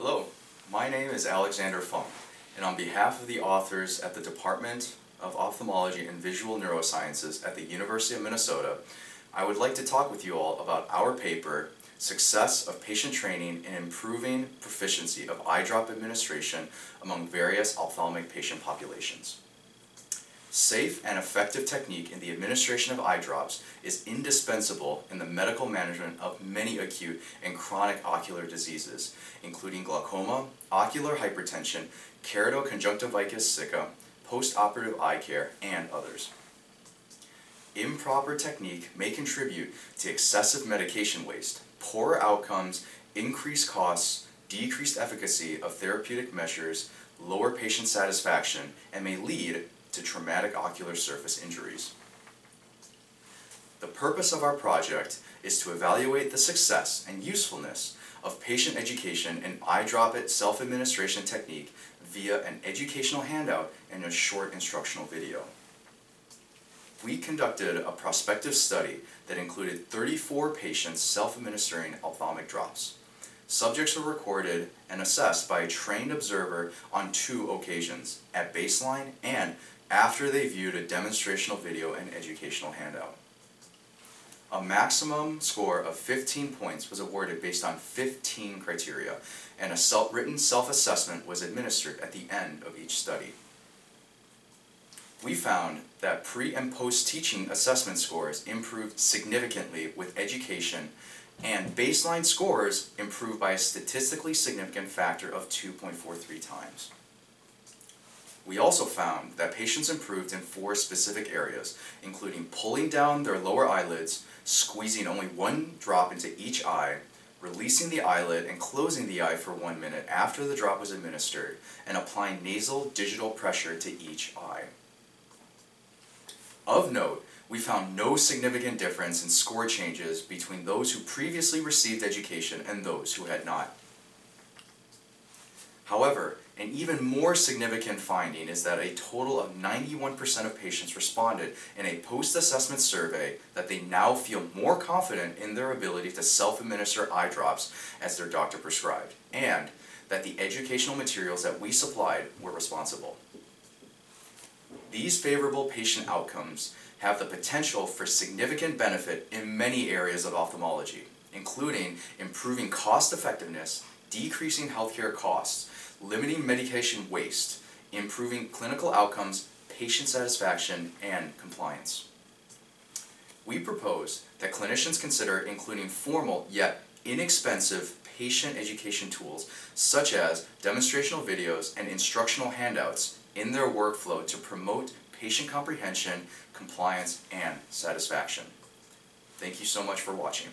Hello, my name is Alexander Feng, and on behalf of the authors at the Department of Ophthalmology and Visual Neurosciences at the University of Minnesota, I would like to talk with you all about our paper, Success of Patient Training in Improving Proficiency of Eye Drop Administration Among Various Ophthalmic Patient Populations. Safe and effective technique in the administration of eye drops is indispensable in the medical management of many acute and chronic ocular diseases, including glaucoma, ocular hypertension, keratoconjunctivitis sicca, postoperative eye care, and others. Improper technique may contribute to excessive medication waste, poor outcomes, increased costs, decreased efficacy of therapeutic measures, lower patient satisfaction, and may lead to traumatic ocular surface injuries. The purpose of our project is to evaluate the success and usefulness of patient education and eye drop it self-administration technique via an educational handout and a short instructional video. We conducted a prospective study that included 34 patients self-administering ophthalmic drops. Subjects were recorded and assessed by a trained observer on two occasions, at baseline and after they viewed a demonstrational video and educational handout. A maximum score of 15 points was awarded based on 15 criteria, and a written self-assessment was administered at the end of each study. We found that pre and post-teaching assessment scores improved significantly with education, and baseline scores improved by a statistically significant factor of 2.43 times. We also found that patients improved in four specific areas, including pulling down their lower eyelids, squeezing only one drop into each eye, releasing the eyelid and closing the eye for one minute after the drop was administered, and applying nasal digital pressure to each eye. Of note, we found no significant difference in score changes between those who previously received education and those who had not. However, an even more significant finding is that a total of 91% of patients responded in a post-assessment survey that they now feel more confident in their ability to self-administer eye drops as their doctor prescribed, and that the educational materials that we supplied were responsible. These favorable patient outcomes have the potential for significant benefit in many areas of ophthalmology, including improving cost effectiveness, decreasing healthcare costs, limiting medication waste, improving clinical outcomes, patient satisfaction, and compliance. We propose that clinicians consider including formal yet inexpensive patient education tools such as demonstrational videos and instructional handouts in their workflow to promote patient comprehension, compliance, and satisfaction. Thank you so much for watching.